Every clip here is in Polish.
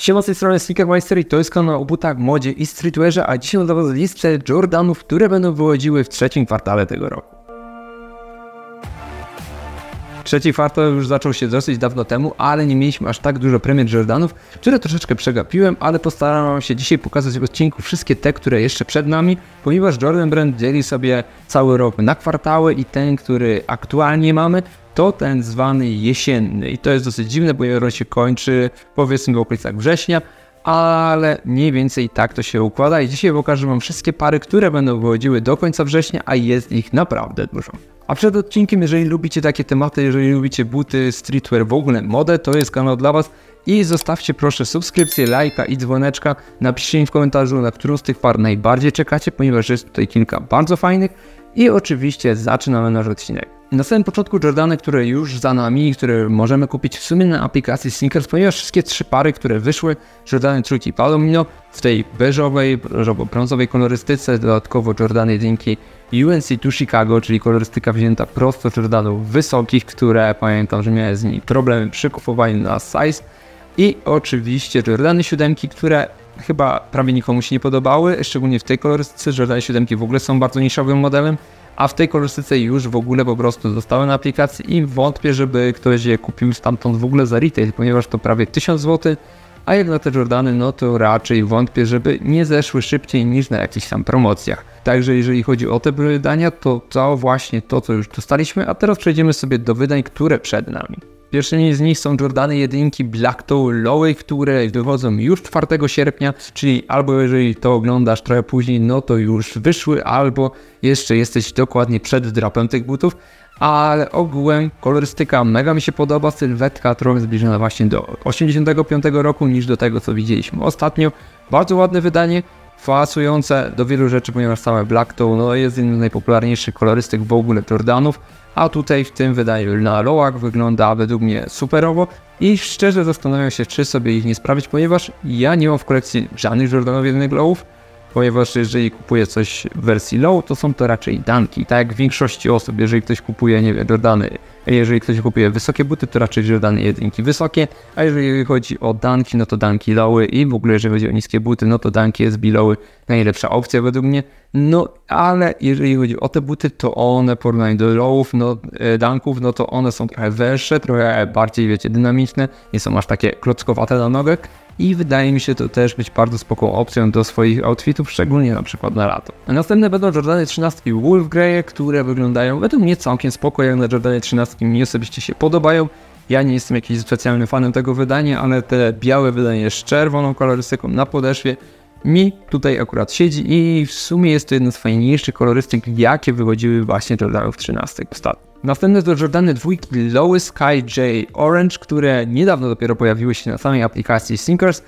Siema z tej strony Sneakermeister i to jest kanał o butach, modzie i streetwearze, a dzisiaj mam dla was listę Jordanów, które będą wychodziły w trzecim kwartale tego roku. Trzeci kwartał już zaczął się dosyć dawno temu, ale nie mieliśmy aż tak dużo premier Jordanów, które troszeczkę przegapiłem, ale postaram się dzisiaj pokazać w odcinku wszystkie te, które jeszcze przed nami, ponieważ Jordan Brand dzieli sobie cały rok na kwartały i ten, który aktualnie mamy, to ten zwany jesienny. I to jest dosyć dziwne, bo on się kończy powiedzmy w okolicach września, ale mniej więcej tak to się układa i dzisiaj pokażę Wam wszystkie pary, które będą wychodziły do końca września, a jest ich naprawdę dużo. A przed odcinkiem, jeżeli lubicie takie tematy, jeżeli lubicie buty, streetwear, w ogóle modę, to jest kanał dla Was i zostawcie proszę subskrypcję, lajka i dzwoneczka. Napiszcie mi w komentarzu, na którą z tych par najbardziej czekacie, ponieważ jest tutaj kilka bardzo fajnych i oczywiście zaczynamy nasz odcinek. Na samym początku Jordany, które już za nami, które możemy kupić w sumie na aplikacji Sneakers, ponieważ wszystkie trzy pary, które wyszły, Jordany trójki Palomino, w tej beżowej, beżowo-brązowej kolorystyce, dodatkowo Jordany jedynki UNC to Chicago, czyli kolorystyka wzięta prosto z Jordanów wysokich, które pamiętam, że miałem z nimi problemy przy kupowaniu na size i oczywiście Jordany siódemki, które chyba prawie nikomu się nie podobały, szczególnie w tej kolorystyce. Jordany siódemki w ogóle są bardzo niszowym modelem, a w tej kolorystyce już w ogóle po prostu zostały na aplikacji i wątpię, żeby ktoś je kupił stamtąd w ogóle za retail, ponieważ to prawie 1000 zł, a jak na te Jordany, no to raczej wątpię, żeby nie zeszły szybciej niż na jakichś tam promocjach. Także jeżeli chodzi o te wydania, to to właśnie to, co już dostaliśmy, a teraz przejdziemy sobie do wydań, które przed nami. Pierwszymi z nich są Jordany jedynki Black Toe Lowy, które wychodzą już 4 sierpnia, czyli albo jeżeli to oglądasz trochę później, no to już wyszły, albo jeszcze jesteś dokładnie przed drapem tych butów. Ale ogółem kolorystyka mega mi się podoba, sylwetka trochę zbliżona właśnie do 85 roku niż do tego co widzieliśmy ostatnio. Bardzo ładne wydanie, pasujące do wielu rzeczy, ponieważ same Black Toe no, jest jednym z najpopularniejszych kolorystyk w ogóle Jordanów a tutaj w tym wydaniu na lołach wygląda według mnie superowo i szczerze zastanawiam się, czy sobie ich nie sprawić, ponieważ ja nie mam w kolekcji żadnych Jordanów jednych lowów, ponieważ jeżeli kupuję coś w wersji low, to są to raczej danki. Tak jak w większości osób, jeżeli ktoś kupuje, nie wiem, Jordany, jeżeli ktoś kupuje wysokie buty, to raczej Jordany jedynki wysokie, a jeżeli chodzi o danki, no to danki lowy i w ogóle jeżeli chodzi o niskie buty, no to danki jest lowy najlepsza opcja według mnie. No, ale jeżeli chodzi o te buty, to one porównaniu do lowów, no, e, danków, no to one są trochę węższe, trochę bardziej, wiecie, dynamiczne, nie są aż takie klockowate na nogę, i wydaje mi się to też być bardzo spoko opcją do swoich outfitów, szczególnie na przykład na lato. Następne będą Jordany 13 Wolf Grey, które wyglądają według mnie całkiem spoko, jak na Jordany 13 mi osobiście się podobają. Ja nie jestem jakimś specjalnym fanem tego wydania, ale te białe wydanie z czerwoną kolorystyką na podeszwie mi tutaj akurat siedzi i w sumie jest to jedna z fajniejszych kolorystyk, jakie wychodziły właśnie Jordanów 13 ostatnio. Następne to Jordany dwójki Lowy Sky J Orange, które niedawno dopiero pojawiły się na samej aplikacji Sinkers.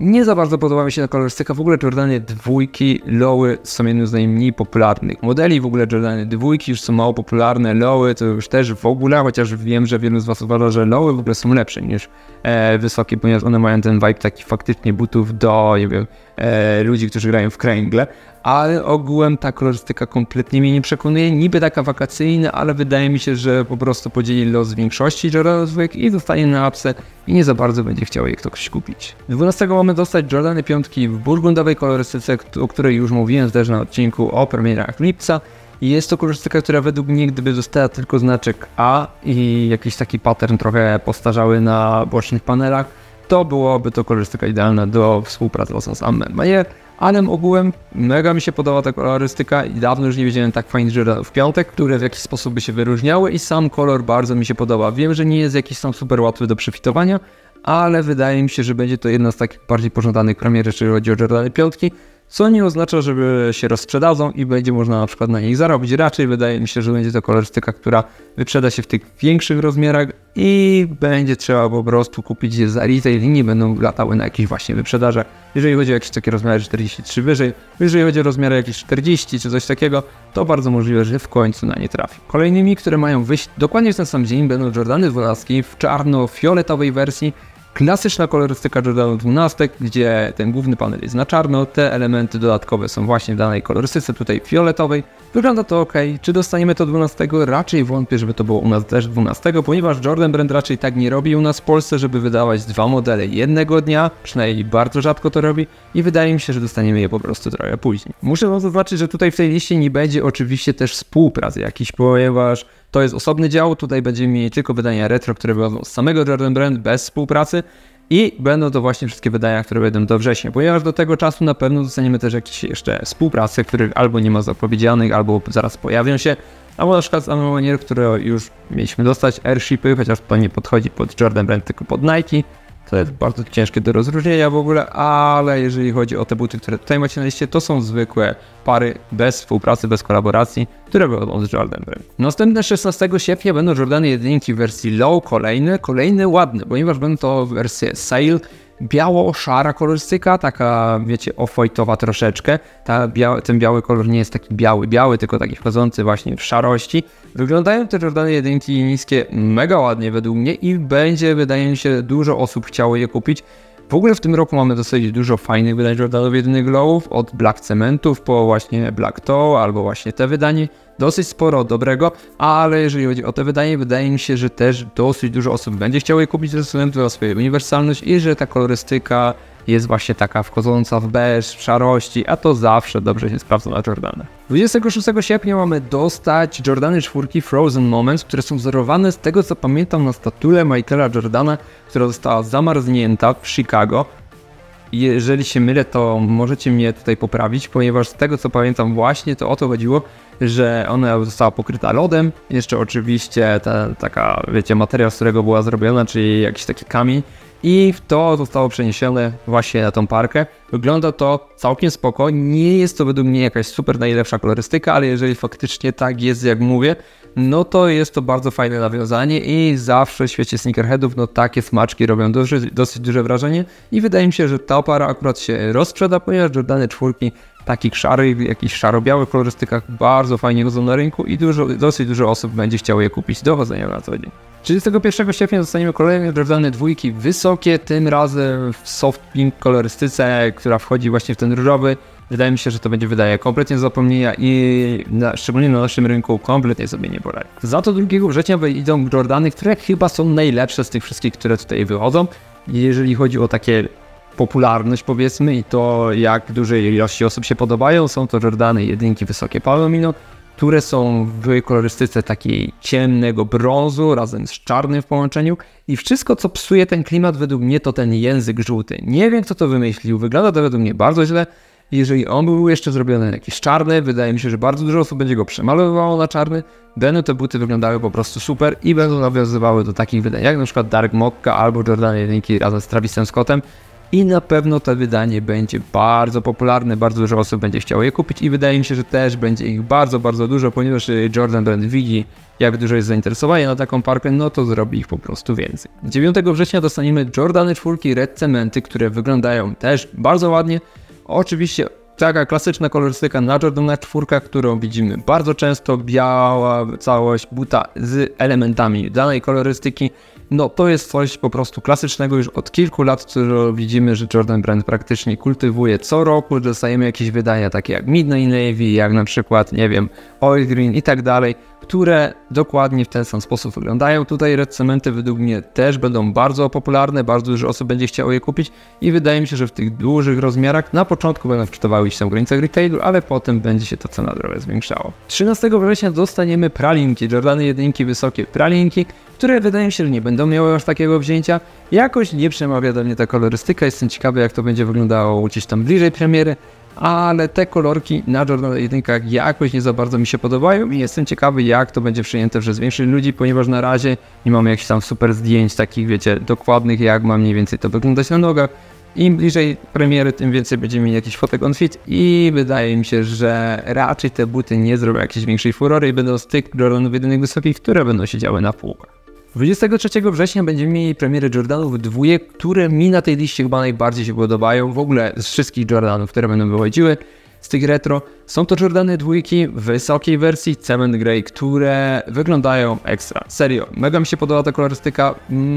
Nie za bardzo podoba mi się ta kolorystyka. W ogóle Jordany dwójki Lowy są jednym z najmniej popularnych modeli. W ogóle Jordany dwójki już są mało popularne. Lowy to już też w ogóle, chociaż wiem, że wielu z Was uważa, że Lowy w ogóle są lepsze niż e, wysokie, ponieważ one mają ten vibe taki faktycznie butów do, nie wiem, e, ludzi, którzy grają w kręgle ale ogółem ta kolorystyka kompletnie mnie nie przekonuje. Niby taka wakacyjna, ale wydaje mi się, że po prostu podzieli los większości Jordanów i zostanie na apse i nie za bardzo będzie chciał je ktoś kupić. 12 mamy dostać Jordany piątki w burgundowej kolorystyce, o której już mówiłem też na odcinku o premierach lipca. Jest to kolorystyka, która według mnie, gdyby została tylko znaczek A i jakiś taki pattern trochę postarzały na bocznych panelach, to byłoby to kolorystyka idealna do współpracy z Amen Mayer ale ogółem mega mi się podoba ta kolorystyka i dawno już nie widziałem tak fajnych żyrafów w piątek, które w jakiś sposób by się wyróżniały i sam kolor bardzo mi się podoba. Wiem, że nie jest jakiś sam super łatwy do przefitowania, ale wydaje mi się, że będzie to jedna z takich bardziej pożądanych premier, jeżeli chodzi o Jordany piątki co nie oznacza, że się rozprzedadzą i będzie można na przykład na nich zarobić. Raczej wydaje mi się, że będzie to kolorystyka, która wyprzeda się w tych większych rozmiarach i będzie trzeba po prostu kupić je za retail i nie będą latały na jakichś właśnie wyprzedażach. Jeżeli chodzi o jakieś takie rozmiary 43 wyżej, jeżeli chodzi o rozmiary jakieś 40 czy coś takiego, to bardzo możliwe, że w końcu na nie trafi. Kolejnymi, które mają wyjść dokładnie w ten sam dzień będą Jordany 12 w czarno-fioletowej wersji Klasyczna kolorystyka Jordanów 12, gdzie ten główny panel jest na czarno, te elementy dodatkowe są właśnie w danej kolorystyce, tutaj fioletowej. Wygląda to ok. Czy dostaniemy to 12? Raczej wątpię, żeby to było u nas też 12, ponieważ Jordan Brand raczej tak nie robi u nas w Polsce, żeby wydawać dwa modele jednego dnia, przynajmniej bardzo rzadko to robi i wydaje mi się, że dostaniemy je po prostu trochę później. Muszę wam zaznaczyć, że tutaj w tej liście nie będzie oczywiście też współpracy jakiś, ponieważ to jest osobny dział, tutaj będziemy mieli tylko wydania retro, które będą z samego Jordan Brand bez współpracy. I będą to właśnie wszystkie wydania, które będą do września, ponieważ do tego czasu na pewno dostaniemy też jakieś jeszcze współprace, których albo nie ma zapowiedzianych, albo zaraz pojawią się, albo na przykład z Manier, które już mieliśmy dostać, airshipy, chociaż to nie podchodzi pod Jordan Brand, tylko pod Nike. To jest bardzo ciężkie do rozróżnienia w ogóle, ale jeżeli chodzi o te buty, które tutaj macie na liście, to są zwykłe pary bez współpracy, bez kolaboracji, które będą z Jordan Brand. Następne 16 sierpnia będą Jordany jedynki w wersji low, kolejne, kolejne ładne, ponieważ będą to wersje sale, biało-szara kolorystyka, taka wiecie off-white'owa troszeczkę. Ta bia ten biały kolor nie jest taki biały, biały, tylko taki wchodzący właśnie w szarości. Wyglądają te Jordany jedynki niskie mega ładnie według mnie i będzie, wydaje mi się, dużo osób chciało je kupić. W ogóle w tym roku mamy dosyć dużo fajnych wydań Jordanów jedynych glowów, od Black Cementów po właśnie Black Toe albo właśnie te wydanie. Dosyć sporo dobrego, ale jeżeli chodzi o te wydanie, wydaje mi się, że też dosyć dużo osób będzie chciało je kupić ze względu na swoją uniwersalność i że ta kolorystyka jest właśnie taka wchodząca w beż, w szarości, a to zawsze dobrze się sprawdza na Jordanach. 26 sierpnia mamy dostać Jordany 4 Frozen Moments, które są wzorowane z tego co pamiętam na statule Michaela Jordana, która została zamarznięta w Chicago. Jeżeli się mylę, to możecie mnie tutaj poprawić, ponieważ z tego co pamiętam właśnie to o to chodziło, że ona została pokryta lodem. Jeszcze oczywiście ta taka, wiecie, materiał, z którego była zrobiona, czyli jakiś taki kamień. I to zostało przeniesione właśnie na tą parkę. Wygląda to całkiem spoko. Nie jest to według mnie jakaś super najlepsza kolorystyka, ale jeżeli faktycznie tak jest, jak mówię, no to jest to bardzo fajne nawiązanie i zawsze w świecie sneakerheadów, no takie smaczki robią dosyć, dosyć duże wrażenie i wydaje mi się, że ta para akurat się rozprzeda, ponieważ Jordany czwórki takich szarych, jakichś szaro-białych kolorystykach bardzo fajnie chodzą na rynku i dużo, dosyć dużo osób będzie chciało je kupić do chodzenia na co dzień. 31 sierpnia dostaniemy kolejne Jordany dwójki wysokie, tym razem w soft pink kolorystyce, która wchodzi właśnie w ten różowy. Wydaje mi się, że to będzie wydaje kompletnie zapomnienia i na, szczególnie na naszym rynku kompletnie sobie nie poradzi. Za to 2 września wyjdą Jordany, które chyba są najlepsze z tych wszystkich, które tutaj wychodzą. Jeżeli chodzi o takie popularność powiedzmy i to jak dużej ilości osób się podobają, są to Jordany jedynki wysokie palomino, które są w kolorystyce takiej ciemnego brązu razem z czarnym w połączeniu i wszystko co psuje ten klimat według mnie to ten język żółty. Nie wiem kto to wymyślił, wygląda to według mnie bardzo źle. Jeżeli on był jeszcze zrobiony jakiś czarny, wydaje mi się, że bardzo dużo osób będzie go przemalowywało na czarny. Będą te buty wyglądały po prostu super i będą nawiązywały do takich wydań jak na przykład Dark Mokka albo Jordan 1 razem z Travisem Scottem i na pewno to wydanie będzie bardzo popularne, bardzo dużo osób będzie chciało je kupić i wydaje mi się, że też będzie ich bardzo, bardzo dużo, ponieważ y, Jordan Brand widzi, jak dużo jest zainteresowania na taką parkę, no to zrobi ich po prostu więcej. 9 września dostaniemy Jordany 4 Red Cementy, które wyglądają też bardzo ładnie. Oczywiście taka klasyczna kolorystyka na Jordanach 4, którą widzimy bardzo często, biała całość buta z elementami danej kolorystyki. No to jest coś po prostu klasycznego już od kilku lat, co widzimy, że Jordan Brand praktycznie kultywuje co roku, dostajemy jakieś wydania takie jak Midnight Navy, jak na przykład, nie wiem, Oil Green i tak dalej, które dokładnie w ten sam sposób wyglądają. Tutaj red cementy według mnie też będą bardzo popularne, bardzo dużo osób będzie chciało je kupić i wydaje mi się, że w tych dużych rozmiarach na początku będą wczytywały się w granicach retailu, ale potem będzie się ta cena trochę zwiększała. 13 września dostaniemy pralinki, Jordany jedynki wysokie pralinki, które wydaje mi się, że nie będą miały aż takiego wzięcia. Jakoś nie przemawia do mnie ta kolorystyka, jestem ciekawy jak to będzie wyglądało gdzieś tam bliżej premiery, ale te kolorki na Jordan 1 jakoś nie za bardzo mi się podobają i jestem ciekawy jak to będzie przyjęte przez większych ludzi, ponieważ na razie nie mamy jakichś tam super zdjęć takich, wiecie, dokładnych jak ma mniej więcej to wyglądać na nogach. Im bliżej premiery, tym więcej będziemy mieli jakiś fotek on fit i wydaje mi się, że raczej te buty nie zrobią jakiejś większej furory i będą z tych Jordanów jedynych wysokich, które będą siedziały na półkach. 23 września będziemy mieli premiery Jordanów dwóje, które mi na tej liście chyba najbardziej się podobają. W ogóle z wszystkich Jordanów, które będą wychodziły. z tych retro. Są to Jordany dwójki w wysokiej wersji Cement Grey, które wyglądają ekstra. Serio, mega mi się podoba ta kolorystyka,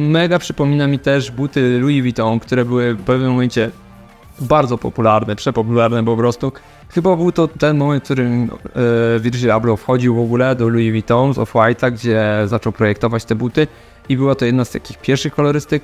mega przypomina mi też buty Louis Vuitton, które były w pewnym momencie bardzo popularne, przepopularne po prostu. Chyba był to ten moment, w którym e, Virgil Abloh wchodził w ogóle do Louis Vuitton z Off-White'a, gdzie zaczął projektować te buty i była to jedna z takich pierwszych kolorystyk.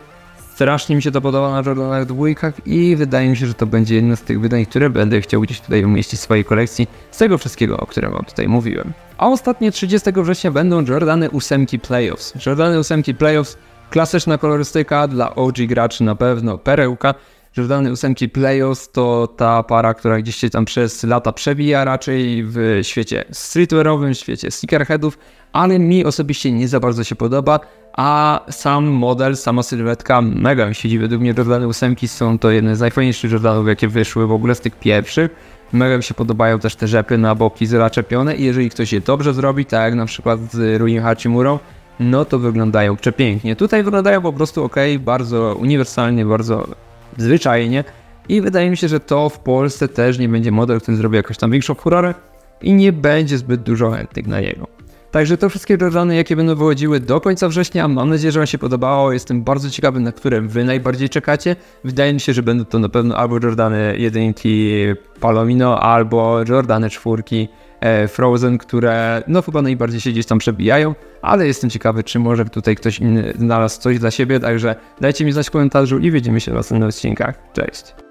Strasznie mi się to podoba na Jordanach dwójkach i wydaje mi się, że to będzie jedno z tych wydań, które będę chciał gdzieś tutaj umieścić w swojej kolekcji z tego wszystkiego, o którym wam tutaj mówiłem. A ostatnie 30 września będą Jordany 8 Playoffs. Jordany 8 Playoffs, klasyczna kolorystyka dla OG graczy na pewno, perełka. Jordany 8 Playoffs to ta para, która gdzieś się tam przez lata przebija raczej w świecie streetwearowym, w świecie sneakerheadów, ale mi osobiście nie za bardzo się podoba, a sam model, sama sylwetka mega mi siedzi. Według mnie Jordany 8 są to jedne z najfajniejszych Jordanów, jakie wyszły w ogóle z tych pierwszych. Mega mi się podobają też te rzepy na boki zaczepione i jeżeli ktoś je dobrze zrobi, tak jak na przykład z Rui Hachimurą, no to wyglądają przepięknie. Tutaj wyglądają po prostu ok, bardzo uniwersalnie, bardzo zwyczajnie i wydaje mi się, że to w Polsce też nie będzie model, który zrobi jakąś tam większą furorę i nie będzie zbyt dużo chętnych na niego. Także to wszystkie Jordany, jakie będą wychodziły do końca września. Mam nadzieję, że Wam się podobało. Jestem bardzo ciekawy, na które Wy najbardziej czekacie. Wydaje mi się, że będą to na pewno albo Jordany jedynki Palomino, albo Jordany czwórki Frozen, które no chyba najbardziej się gdzieś tam przebijają, ale jestem ciekawy, czy może tutaj ktoś inny znalazł coś dla siebie, także dajcie mi znać w komentarzu i widzimy się w następnych odcinkach. Cześć!